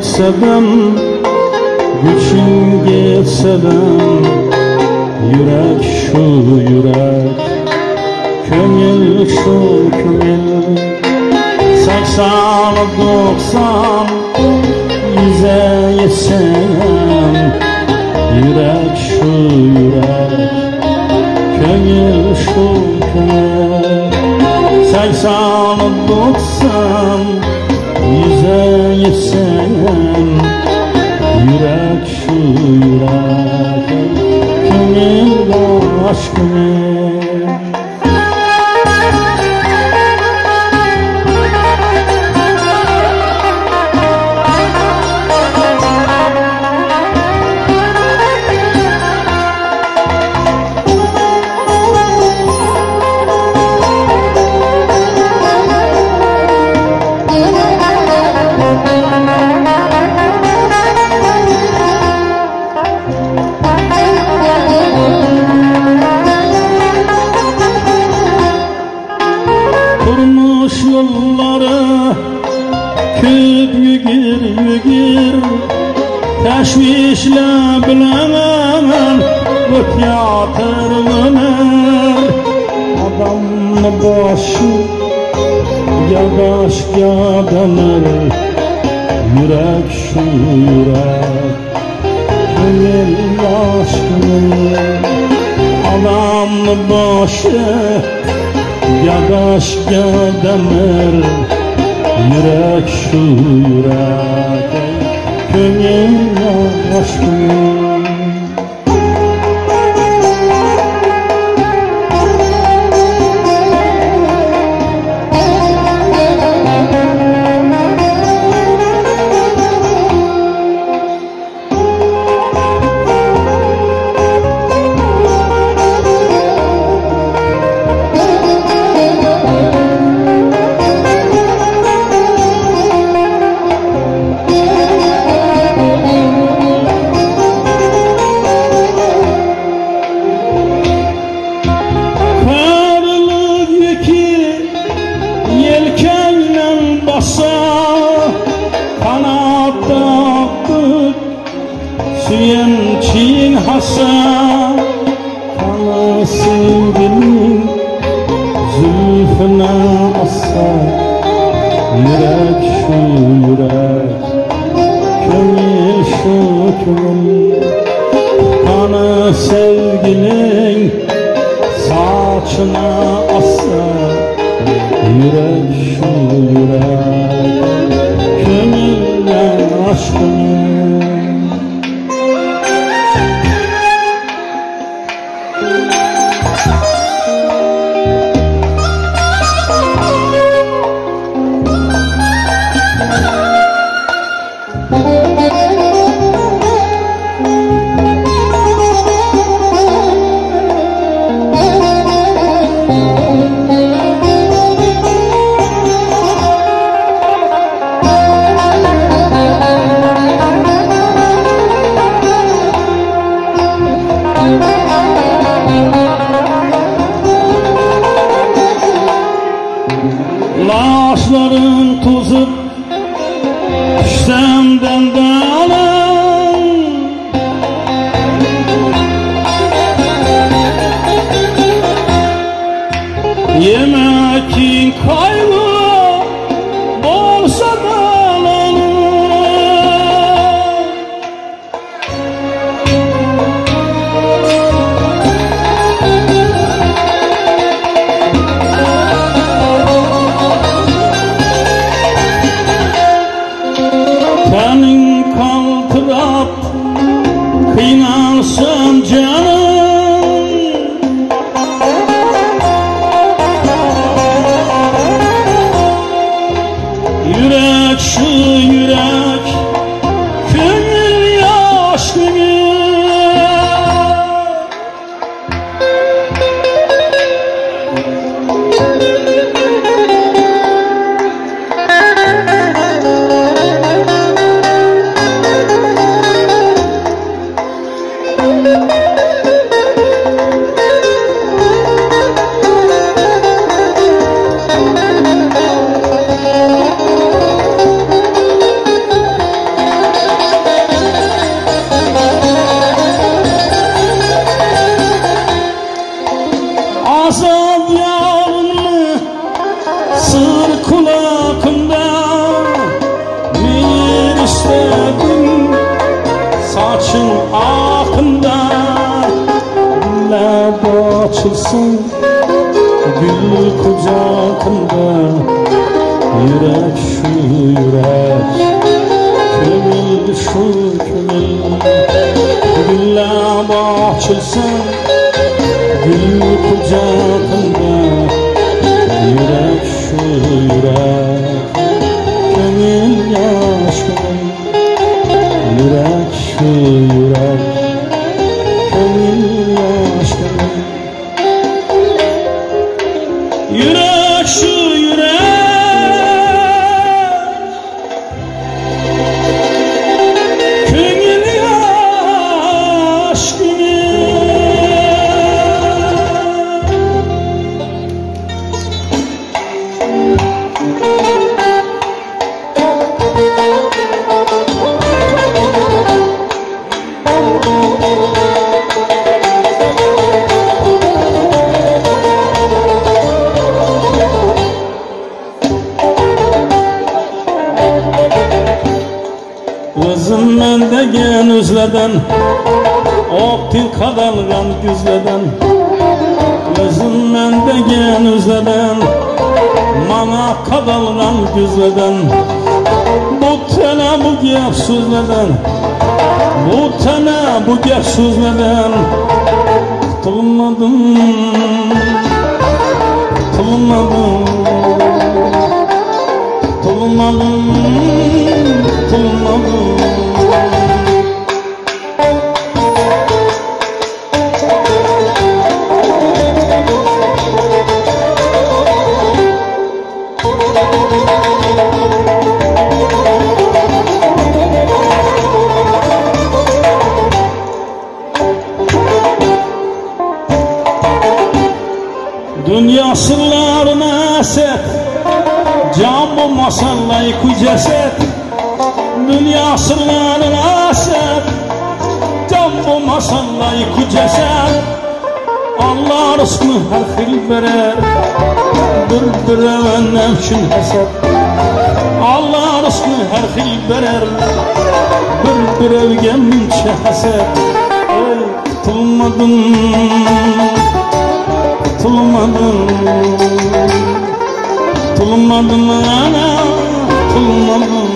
yetsedem Güçün yetsedem Yürek şu yürek Köngül şu köngül Seksen doksan Yüze yetsem Yürek şu yürek Köngül şu köngül Seksen aşkını Teşvişle bilemem Öt yatır ömer Adamın başı Yavaş döner Yürek şu yürek. Gönül aşkını Adamın başı Yavaş döner Yürek şu yürek Gönül aşkını Yürek şu yürek Kömür şu kömür. Kanı sevginin saçına asa Yürek şu yürek Gönülle aşkını açılsın Gül kucağında Yürek şu yürek Kömül şu kömül Güller açılsın Gül kucağında Yürek şu yürek gen özleden Optin kadalgan güzleden Özüm mende gen özleden Mana kadalgan güzleden Bu tene bu gep sözleden Bu tene bu gep sözleden Tutulmadım Tutulmadım Sırlarına eset Can bu masallayı kuceset Dünya sırlarına eset Can bu masallayı kuceset Allah rızkını her verer Bir bire nevşin hesap Allah rızkını her verer Bir bire gemçe hesap Ey tutulmadım Tutulmadım Tutulmadım ana Tutulmadım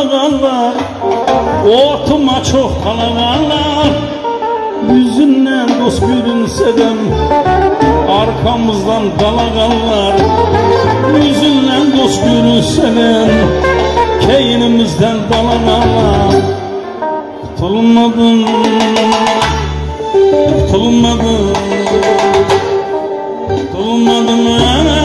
Yalağanlar Otuma çok kalananlar Yüzünden dost gülünsedem Arkamızdan dalağanlar Yüzünden dost gülünsedem Keynimizden dalağanlar Tutulmadım. Tutulmadım. Tutulmadım. Ana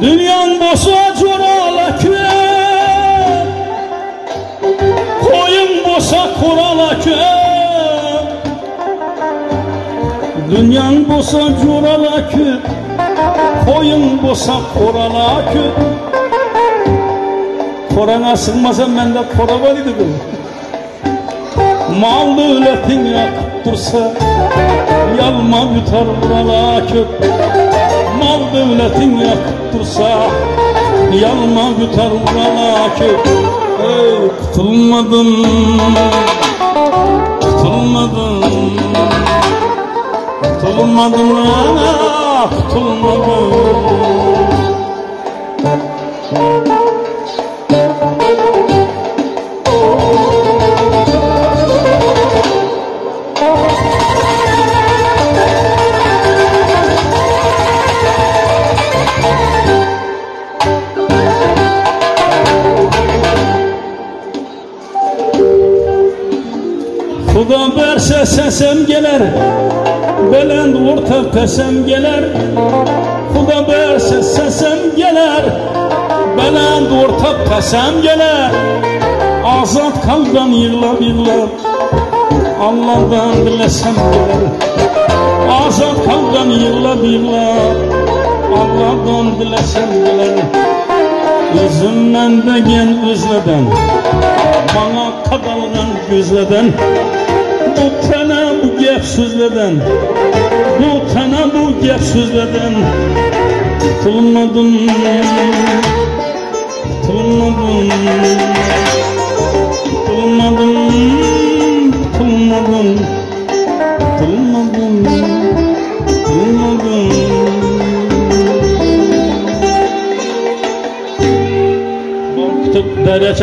Dünyan boşa corala köy Koyun Dünyan boşa corala köy Koyun boşa kurala köy Korana sığmasa bende kora var idi bu. Mal dövletin yakıp Yalma yutar burala köp Mal devletin yakıp Yalma yutar burala köp Ey Tutulmadım ah tutulmadım Sudan verse sesem gelir Belend orta pesem gelir Xuda verse sesem gelir Belend orta pesem gelir Azad kaldan yığlab yığlab Allah'dan dilesem gelir. Azad kaldan yığlab yığlab Allah'dan dilesem gelir. Üzümden de gel üzleden. Bana kadalgan gözleden Bu tane bu gep sözleden Bu tane bu gep sözleden Tutulmadım Tutulmadım Tutulmadım Tutulmadım Tutulmadım Tutulmadım Kutup, derya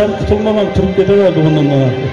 gider oldu bundan bana.